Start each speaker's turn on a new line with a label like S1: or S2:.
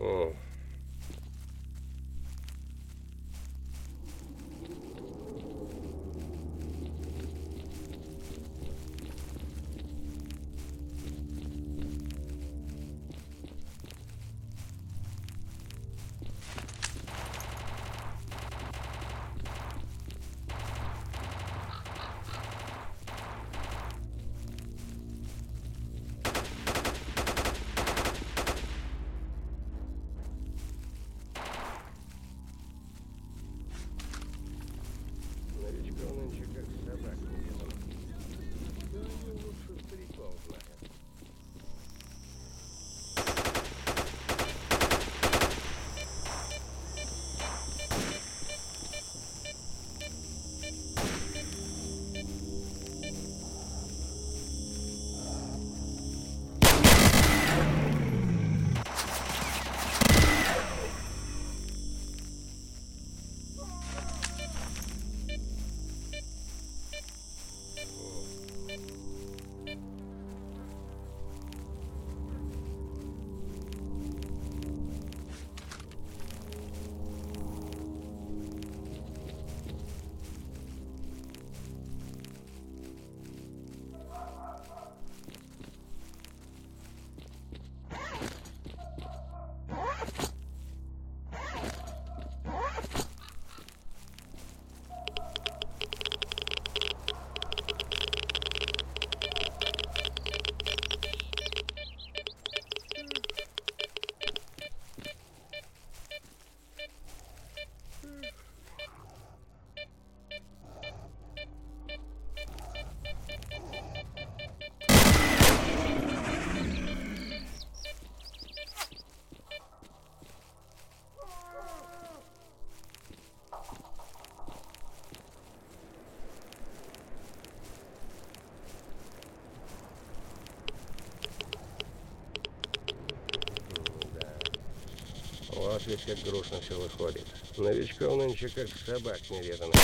S1: Oh. Вот ведь как грустно все выходит. Новичков нынче как собак неведанных.